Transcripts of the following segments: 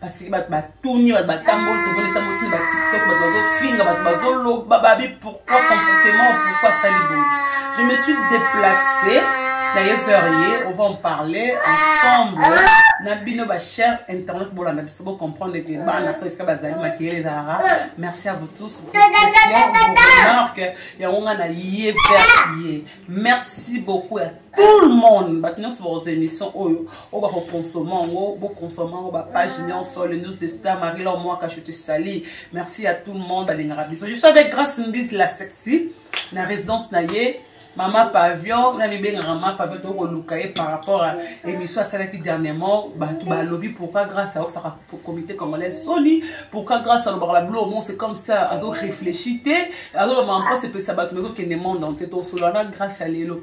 parce que bato batuni bato batamboli tomoni ntango tii batiktok bato bazofinga bato bazoloba babi pourquoi comportement pourquoi asali boye je me suis déplacé naye ferie on va en parler ensemble na bino bacher internet bolanda biso bocomprendre ke bana so esika bazali makele ezalaka merci à vous tous marque yango ngai naye ferie merci beaucoup ya tout le monde bato nyonso bakozwa émission oyo oyo bakokonsome yango bokonsome yango bapage nyonso le news de star marie lau mwaka je te salie merci à tout le monde balingaka biso je suis avec grace mbis la sexy na résidence na ye mama pavio na mibengaka mama pavio tokoki koluka ye par rapport à émission asalaki dernièrement bato balobi pourquoi grâce aosaka comité congolais soni pourquoi grâce alobaka babilo mo c'est comme ça azo réfléchi te azolobaka mpo sepelisa bato mekokende monde entier tosolola na grâce ya lelo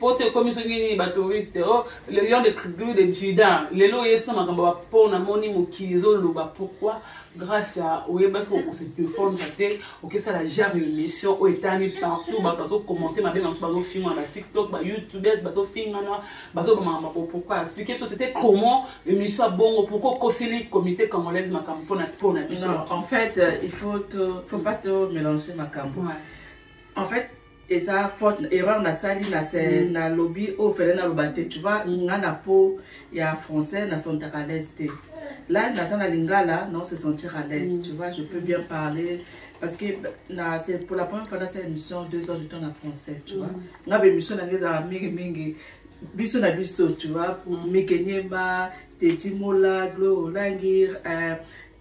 poto ekomi soki nini batouriste o oh, le lion de tribu de juda lelo oye sino makambo bapo namoni mokili ezoloba pourquoi grâce ya oyebaki okose performsa te okesala genre émission oyo etani partout bato bazokommente mabe na biso bazofingana na tiktok bayoutubes bazofingana bazobamaka makambo pourquoi explike biso c'était comment émission ya bongo pourquoi okoseli comité congolaise makambo mpona mpo na biso en fait euh, il faut to faut pas to mélanger makambo en fait eza faute erreur nasali mm. nalobi oyo oh, fele naloba te tu vois mm. nga na po ya français nasontaka à l'aise te là naza na lingala non se sentir à l'aise mm. tu vois je peux bien parler parce que na c'est pour la première fois nasala émission deux heures de temps na français tu vois nga ba émission nanga ezala mingi mingi biso na biso tu vois mikeniema tetimola glo olangi euh,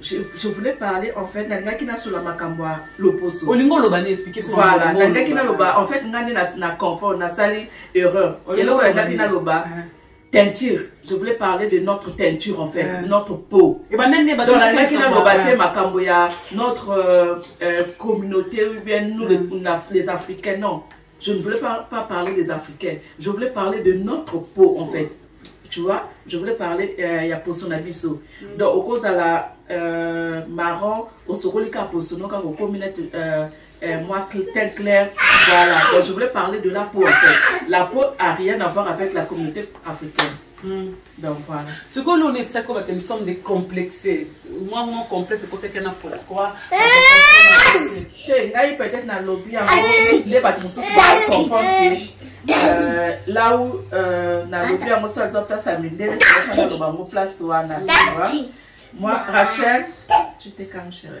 je, je voulais parler en fait nalingaki nasolola makambo ya loposo olingi oloba ni explique voilà nalingaki naloba en fait ngai nde na, na confort nasali erreur eloko nalingaki naloba uh -huh. teinture. Je voulais parler de notre teinture, en fait, euh. notre peau. Et ben, même, dans la main qui n'a pas notre euh, euh, communauté, ou bien nous, les, mm. les Africains, non. je ne voulais pas, pas parler des africains je voulais parler de notre peau en fait tu vois je voulais parler euh, ya poso na biso mm. donc okozala euh, marron osokoli kaka poso no kaka okomi nete euh, euh, moi tel clair voilà donc je voulais parler de la peau en fait la peau a rien à voir avec la communauté africaine Hmm, donc voilà sikoyo leo nesaki obake nous sommes des complexés mwa mwa complexe ekotaki na pourquoi te ngai peut-être nalobi yango nde bato mosusu bacomprendre euh, là où euh, nalobi yango so aza place ya mindele naloba yango place wana moi rachel tu te calme chérie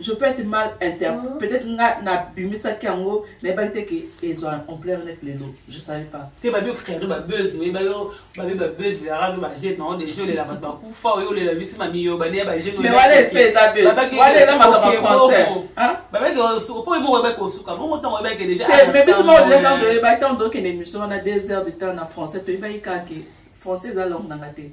je peux être mal inter mm. peut-être nga na bimisaki yango nayebaki te ke ezwa ampleur net lelo je savais pas te babi okredo babuse oyeba yo babi babuse ezalaka no bajete nango deja olela bato bakufa oyo olela bisi mamiyo bane ya bajetebabiaki opo oyo moko oyebaki osuka bongo ntango oyebaki deja mais biso moko lelekando oyebaki ntango tokende émission wana deux heures du temps na français toyebaki kake français eza langue nanga te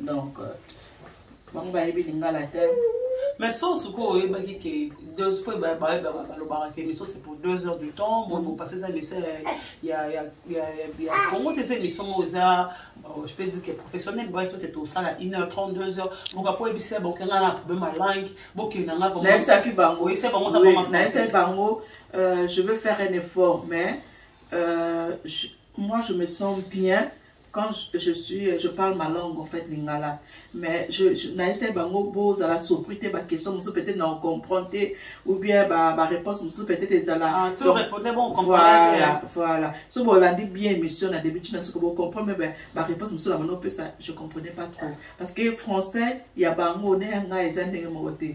donc euh, bango bayebi lingala te mais so sikoyo oyebaki ke sikoyo bayebaka balobaka ke miso c'est pour deux heures du temps bon bopase eza miso ya congo te eza émission moko eza je peux dire ke professionnel boye soki tosala une heure trente deux heures boka po oyebisa boke nga na problème ya langue bokenda nga nayebisaki bango oyebisa bango oza nayebisaki bango euh, je veux faire un effort mais euh, je, moi je me sens bien quand je, je suis je parle ma langue en fait lingala mais je, je nayebisaki bango bozala surpris te baquestion mosusu peut-être na ocomprendre te ou bien baréponse mosusu peut-être ezala ah, voilà voilà so bolandi bien émission na début tina soki bocomprendre me baréponse mosusu na bana opesa je comprenais pas trop parce que français ya bango nde ya ngai eza ndenge moko te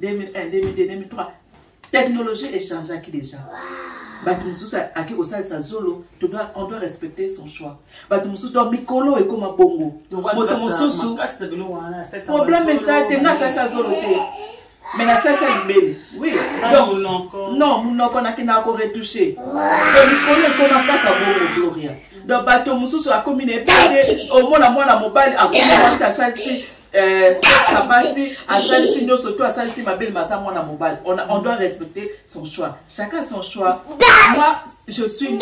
2001 2002 2003 technologie echangeaki déjà bato mosusu ake kosalisa zolo on doit respecter son choix bato mosusu donc mikolo ekoma bongo moto mosusu problème eza te nga asalisa zolo te mais nasalisa libele oui non monoko nakendaka koretouche to mikolo ekoma kaka bongo gloria donc bato mosusu akomi na ebele omona mwana mobali akomi mwasi asalisi Eh, sasa basi asalisi nyonso to asalisi mabe maza mwana mobali on, on doit respecter son choix chacun son choix moi je suis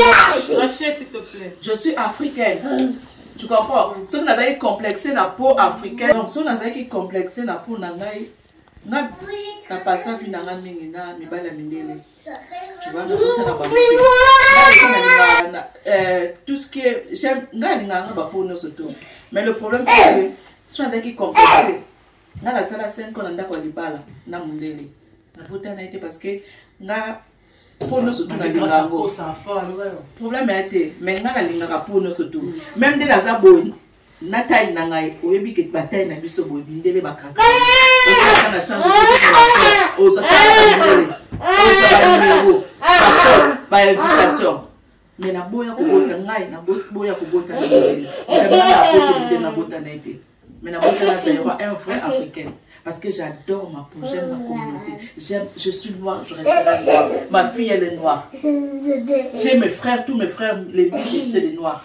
je suis africaine tu comprends soki nazalaki complexe na peau africaine donc soki nazalaki complexe na peau na ngai na na pasa vi na ngai mingi na mibali ya mindele Euh, tout ce qui est j'aime nga alinga nga bapo nyonso to mais le problème que so azalaki compliqué nga nasala 5 ans na ndako ya libala na mondele nabotana ye te parce que nga po nyonso tu nalinga yango problème ya te mais nga nalingaka po nyonso tu meme nde naza boyi na taille na ngai oyebi ke ba taille na biso boye mindele bakaka oza na chambre oza banumero bainvitation mais naboya kobota ngai naboya kobota nabote nabota na ye te mais nabota na zairoi un vrai africaine parce que j'adore ma peau, j'aime ma communauté. J'aime, je suis noire, je resterai noire. Ma fille, elle est noire. J'ai mes frères, tous mes frères, les musiciens, c'est des noirs.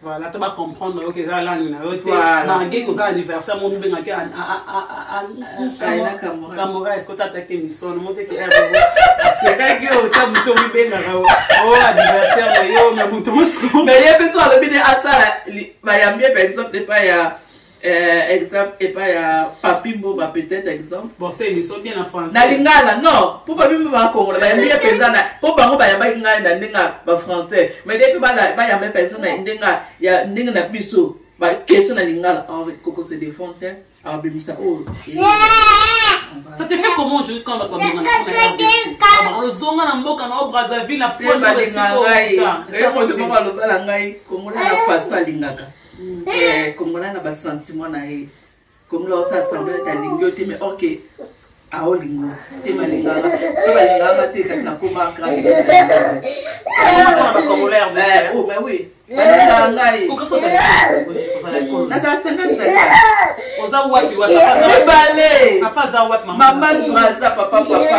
voilà to bacomprendre yo keza langue na yo te nage koza anniversaire mo bobengaki kamora eske otataki emission mo teke asekaki yo ta moto mibengaka o anniversaire na yo na moto mosusu mais ye mpe so alobi nde asala bayambi ye par exemple epai ya Euh, exemple epa ya papi mboba peut-être exemple bon c'est émission bien en français na lingala non mpo papi mboba akongola bayambi ye mpenza na mpo bango bayambaki ngai na ndenge ba français mais depuis bayamba mpenza na ndenge ya ndenge na biso baquestion na lingala or koko se défend te abimisa oyo ça te fait comment aujourd'hui quand bato babenganaozonga na mboka na o brazzaville na pomoto moko aloba na ngai kongola na faso alingaka komona na basentiment na ye komona osa assemble ete alingi yo te mais ok aolingo te balingaka so balingaka te kasi nakoma grâce naza sangaibale mama aza papa papa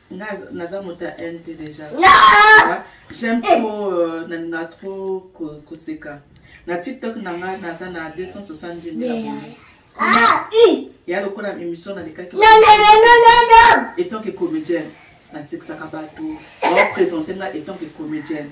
nga naza moto ya haine te déjà j'aime eh. trop euh, nalinga trop koseka na tiktok na nga naza na 270 mille abonne ah, ya lokola émission nalekaki etant que comédienne nasekisaka bato baopresente nga etant que comédienne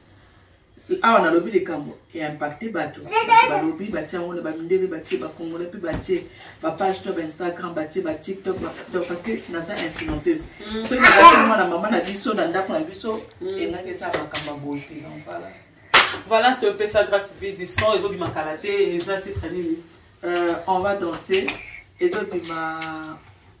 awa nalobi likambo ya impacte bato balobi batie yango na bamindele batie bacongolais mpe batie bapage to bainstagram batie batiktok donc parce que naza influenceuse mm. soki nazaki mwana mama na biso na ndako na biso mm. engaki esa makambo ya boye te nampala voilà c'est un peu ça grâce busy son ezobima kala te eza titre nini euh, on va danser ezobima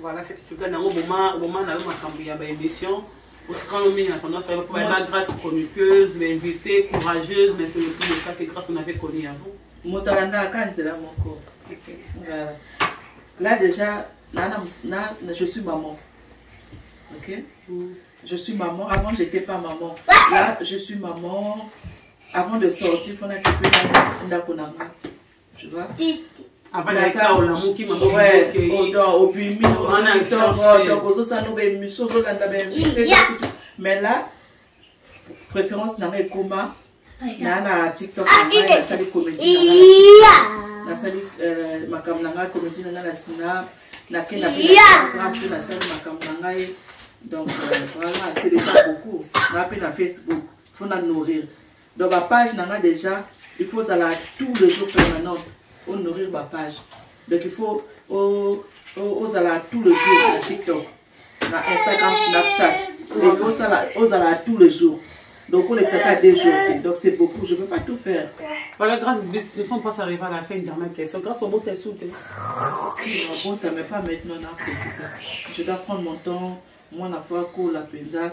Voilà, c'est tout cas nango boma boma na yo makambo ya ba émission osikano mingi na tendance ayo po ba grâce chroniqueuse ba invité courageuse mais c'est le plus le cas que grâce on avait connu à vous moto alandaka ka nzela moko voilà là déjà na, na, na, je suis maman ok mm. je suis maman avant j'étais pas maman là je suis maman avant de sortir fona kipe ndako na nga Tu vois? avalaolamokimamokeiozosala bemiso ozolanda bemite mais là préférence nanga ekoma naa na tiktok nasali comédi nasali euh, makambo na ngai comédi na ngai na sina nakenda mpe nasali makambo na ngai donc euh, voilà c'est déjà beaucoup nga mpe na facebook fo na nourrir donc ba page na nga déjà il faut ozala tout le jour permanent o nourrir ba page donc il faut o ozala tout le jour na tiktok na instagram snapchat il faut osala ozala tout le jour donc olekisa ata deux jours te donc c'est beaucoup je peux pas tout faire voilà grâce ne sont pas arrivé à la fin dernière question grâce au bota sous te bota mais pas maintenant na je dois prendre mon temps mwana fois kola mpenza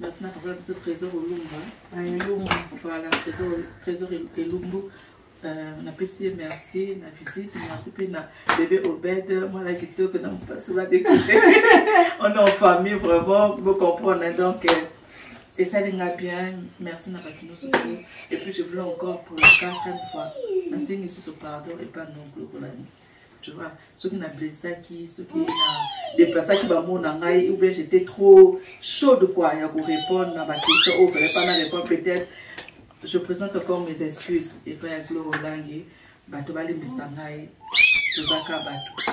merci na papa na biso trésor olumba elumbu voilà trésor trésor elumbu euh, napesi ye merci na visite merci mpe na bebe obed mwana kitoko na mopasula dekute on est en famille vraiment bocomprendre donc euh, esali nga bien merci na bato nyonso mpo et puis je voulais encore pour la quatrième fois nasengi lisusu pardon epa nongo lokolani tu vois soki na blessaki soki na déplacaki bamo na ngai ou bien j'étais trop chaude quoi ya ko répondre na baquestion oyo fallait pas na répondre peut-être je présente encore mes excuses epai ya glore olangi bato balimbisa ngai tozaka bato